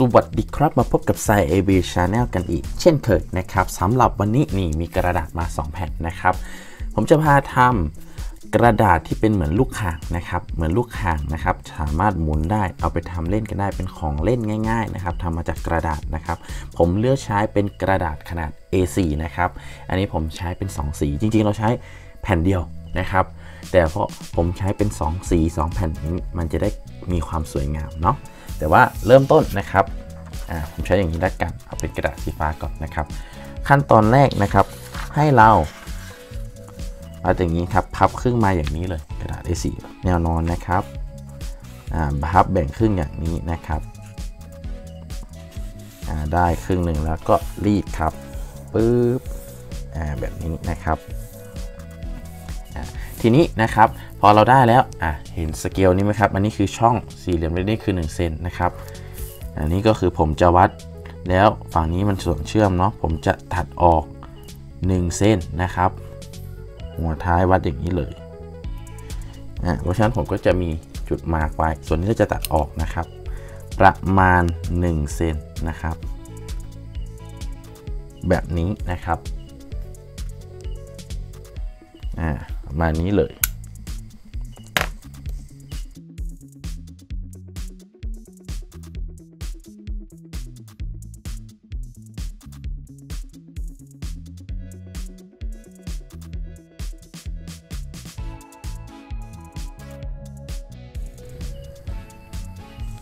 สวัสดีครับมาพบกับ SciAB Channel กันอีก เช่นเคยนะครับสำหรับวันนี้นี่มีกระดาษมา 2 แผ่นนะครับ ผมจะพาทำกระดาษที่เป็นเหมือนลูกข่างนะครับ เหมือนลูกข่างนะครับ สามารถหมุนได้เอาไปทำเล่นกันได้เป็นของเล่นง่าย ๆ นะครับทำมาจากกระดาษนะครับ ผมเลือกใช้เป็นกระดาษขนาด A4 นะครับ อันนี้ผมใช้เป็น 2 สี จริง ๆ เราใช้แผ่นเดียวนะครับ แต่เพราะผมใช้เป็น 2 สี 2 แผ่นนี้มันจะได้มีความสวยงามเนาะ แต่ว่าเริ่มต้นนะครับอ่าผมใช้อย่างนี้แล้วกันเอาเป็นกระดาษสีฟ้าก่อนนะครับ ขั้นตอนแรกนะครับให้เราเอาอย่างนี้ครับพับครึ่งมาอย่างนี้เลยกระดาษ A4 แนวนอนนะครับอ่าพับแบ่งครึ่งอย่างนี้นะครับอ่าได้ครึ่งหนึ่งแล้วก็รีดครับปึ๊บอ่าแบบนี้นะครับ ทีนี้นะครับพอเราได้แล้วอะเห็นสเกลนี้ไหมครับ อันนี้คือช่องสี่เหลี่ยมเล็กนี่คือ1เซนนะครับ อันนี้ก็คือผมจะวัดแล้วฝั่งนี้มันส่วนเชื่อมเนาะผมจะตัดออก 1 เส้นนะครับ หัวท้ายวัดอย่างนี้เลยอะเพราะฉะนั้นผมก็จะมีจุดมาร์กไว้ ส่วนนี้เราจะตัดออกนะครับ ประมาณ 1 เซนนะครับ แบบนี้นะครับอ่า มาณนี้เลย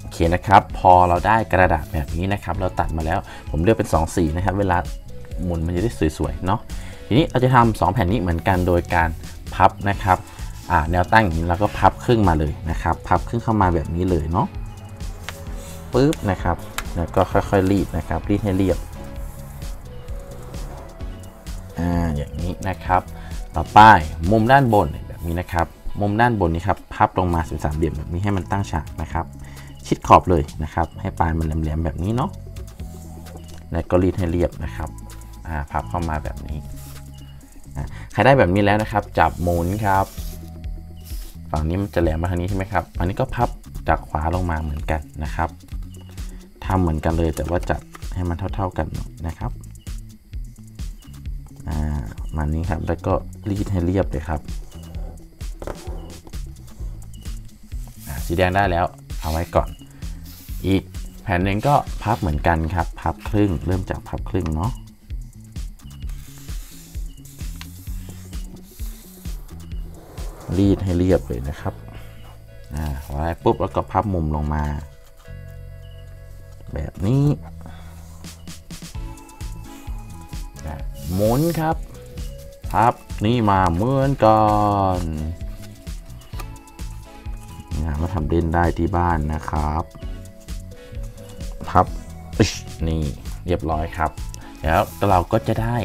โอเคนะครับพอเราได้กระดาษแบบนี้นะครับ เราตัดมาแล้วผมเลือกเป็น 2 สีนะครับ เวลาหมุนมันจะได้สวยๆเนาะทีนี้เราจะทำ2แผ่นนี้เหมือนกันโดยการ พับนะครับอ่าแนวตั้งอย่างนี้แล้วก็พับครึ่งมาเลยนะครับ พับครึ่งเข้ามาแบบนี้เลยเนาะปึ๊บนะครับ แล้วก็ค่อยๆรีดนะครับรีดให้เรียบอ่าอย่างนี้นะครับ ต่อไปมุมด้านบนแบบนี้นะครับ มุมด้านบนนี้ครับพับลงมาเป็นสามเหลี่ยมแบบนี้ให้มันตั้งฉากนะครับ ชิดขอบเลยนะครับ ให้ปลายมันแหลมๆแบบนี้เนาะแล้วก็รีดให้เรียบนะครับอ่าพับเข้ามาแบบนี้ ใครได้แบบนี้แล้วนะครับ จับหมุนครับ ฝั่งนี้มันจะแหลมมาทางนี้ใช่ไหมครับอันนี้ก็พับจากขวาลงมาเหมือนกันนะครับทำเหมือนกันเลยแต่ว่าจัดให้มันเท่า ๆกันนะครับอ่ามานี้ครับแล้วก็รีดให้เรียบเลยครับอ่าสีแดงได้แล้วเอาไว้ก่อน อีกแผ่นหนึ่งก็พับเหมือนกันครับ พับครึ่ง เริ่มจากพับครึ่งเนาะ รีดให้เรียบเลยนะครับอ่าไว้ปุ๊บแล้วก็พับมุมลงมา แบบนี้หมุนครับพับนี่มาเหมือนกันมาทำเล่นได้ที่บ้านนะครับ พับนี่เรียบร้อยครับ แล้วเราก็จะได้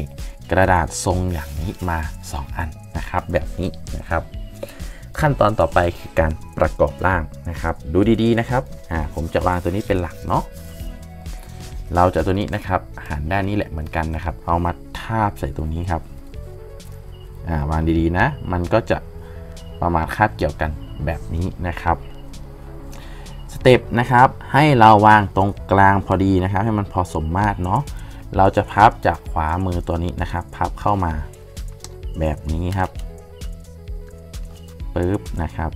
กระดาษทรงอย่างนี้มา 2 อันนะครับ แบบนี้นะครับ ขั้นตอนต่อไปคือการประกอบร่างนะครับ ดูดีๆนะครับอ่าผมจะวางตัวนี้เป็นหลักเนาะเราจะตัวนี้นะครับหันด้านนี้แหละเหมือนกันนะครับ เอามาทาบใส่ตรงนี้ครับอ่าวางดีๆนะ มันก็จะประมาณคาดเกี่ยวกันแบบนี้นะครับสเต็ปนะครับให้เราวางตรงกลางพอดีนะครับ ให้มันพอสมมาตรเนาะเราจะพับจากขวามือตัวนี้นะครับ พับเข้ามาแบบนี้ครับ ปึ๊บนะครับ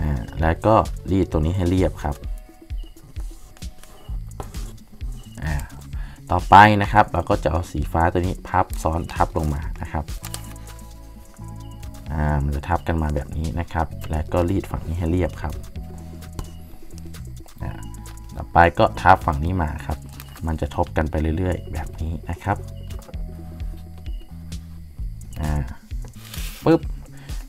อ่าแล้วก็รีดตรงนี้ให้เรียบครับอ่าต่อไปนะครับเราก็จะเอาสีฟ้าตัวนี้พับซ้อนทับลงมานะครับอ่ามันจะทับกันมาแบบนี้นะครับ แล้วก็รีดฝั่งนี้ให้เรียบครับอ่าต่อไปก็ทับฝั่งนี้มาครับ มันจะทบกันไปเรื่อยๆ แบบนี้นะครับ ปึ๊บ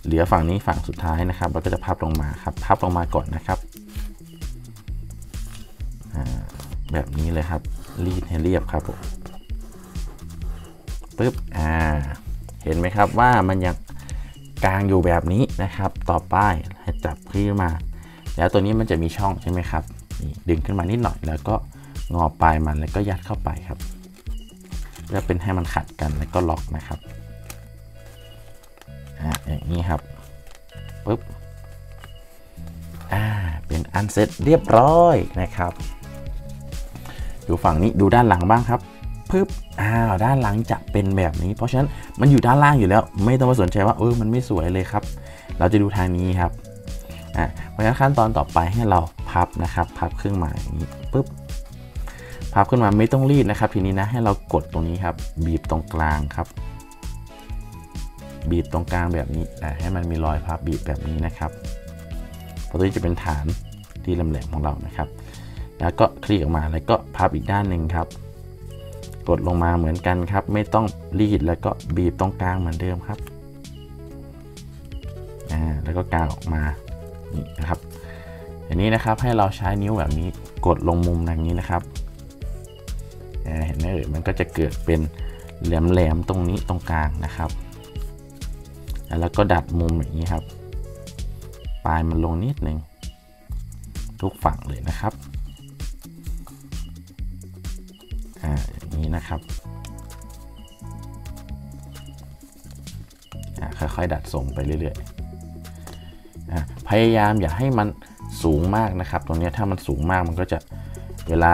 เหลือฝั่งนี้ฝั่งสุดท้ายนะครับเราก็จะพับลงมาครับพับลงมาก่อนนะครับแบบนี้เลยครับรีดให้เรียบครับผมปึ๊บอ่าเห็นไหมครับว่ามันยังกลางอยู่แบบนี้นะครับ ต่อไปให้จับขึ้นมา แล้วตัวนี้มันจะมีช่องใช่ไหมครับนี่ดึงขึ้นมานิดหน่อยแล้วก็งอปลายมันแล้วก็ยัดเข้าไปครับเพื่อเป็นให้มันขัดกันแล้วก็ล็อกนะครับ อย่างนี้ครับปึ๊บอ่าเป็นอันเสร็จเรียบร้อยนะครับ ดูฝั่งนี้ดูด้านหลังบ้างครับปึ๊บอ้าวด้านหลังจะเป็นแบบนี้ เพราะฉะนั้นมันอยู่ด้านล่างอยู่แล้ว ไม่ต้องมาสนใจว่าเออมันไม่สวยเลยครับ เราจะดูทางนี้ครับอ่าเพราะฉะนั้นขั้นตอนต่อไปให้เราพับนะครับ พับเครื่องหมายอย่างนี้ปึ๊บพับขึ้นมาไม่ต้องรีดนะครับ ทีนี้นะให้เรากดตรงนี้ครับ บีบตรงกลางครับ บีบตรงกลางแบบนี้ให้มันมีรอยพับบีบแบบนี้นะครับเพราะตัวนี้จะเป็นฐานที่แหลมๆของเรานะครับ แล้วก็คลี่ออกมาแล้วก็พับอีกด้านหนึ่งครับ กดลงมาเหมือนกันครับ ไม่ต้องรีดแล้วก็บีบตรงกลางเหมือนเดิมครับอ่าแล้วก็กางออกมานี่นะครับอย่างนี้นะครับให้เราใช้นิ้วแบบนี้กดลงมุมอย่างนี้นะครับเห็นไหมเอ่ยมันก็จะเกิดเป็นแหลมๆตรงนี้ตรงกลางนะครับ แล้วก็ดัดมุมอย่างนี้ครับ ปลายมันลงนิดหนึ่งทุกฝั่งเลยนะครับอ่าอย่างนี้นะครับค่อยๆดัดทรงไปเรื่อยๆพยายามอย่าให้มันสูงมากนะครับ ตรงนี้ถ้ามันสูงมากมันก็จะเวลา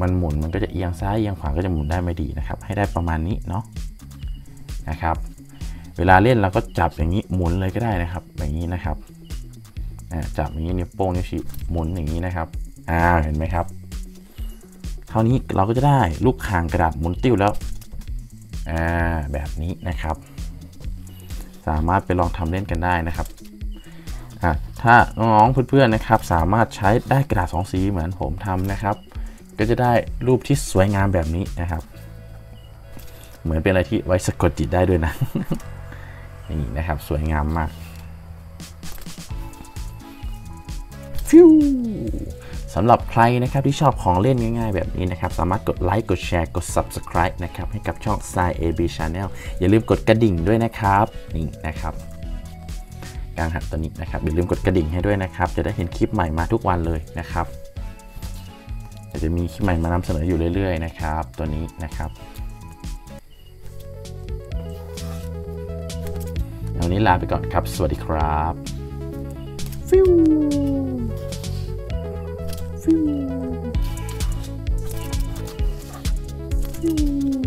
มันหมุนมันก็จะเอียงซ้ายเอียงขวาก็จะหมุนได้ไม่ดีนะครับ ให้ได้ประมาณนี้เนาะนะครับ เวลาเล่นเราก็จับอย่างนี้หมุนเลยก็ได้นะครับ อย่างนี้นะครับจับอย่างนี้นิ้วโป้งนิ้วชี้หมุนอย่างนี้นะครับอ่าเห็นไหมครับเท่านี้เราก็จะได้ลูกคางกระดาษหมุนติ้วแล้วอ่าแบบนี้นะครับ สามารถไปลองทำเล่นกันได้นะครับอ่าถ้าน้องๆเพื่อนๆนะครับ สามารถใช้ได้กระดาษสองสีเหมือนผมทำนะครับ ก็จะได้รูปที่สวยงามแบบนี้นะครับ เหมือนเป็นอะไรที่ไว้สะกดจิตได้ด้วยนะ นี่นะครับสวยงามมากฟิวสำหรับใครนะครับที่ชอบของเล่นง่ายๆ แบบนี้นะครับ สามารถกดไลค์กดแชร์กด Subscribe นะครับให้กับช่อง s าย AB Channel อย่าลืมกดกระดิ่งด้วยนะครับ นี่นะครับกลางหัดตัวนี้นะครับอย่าลืมกดกระดิ่งให้ด้วยนะครับ จะได้เห็นคลิปใหม่มาทุกวันเลยนะครับจะมีคลิปใหม่มานำเสนออยู่เรื่อยๆนะครับ ตัวนี้นะครับ วันนี้ลาไปก่อนครับ สวัสดีครับฟิวฟิวฟิว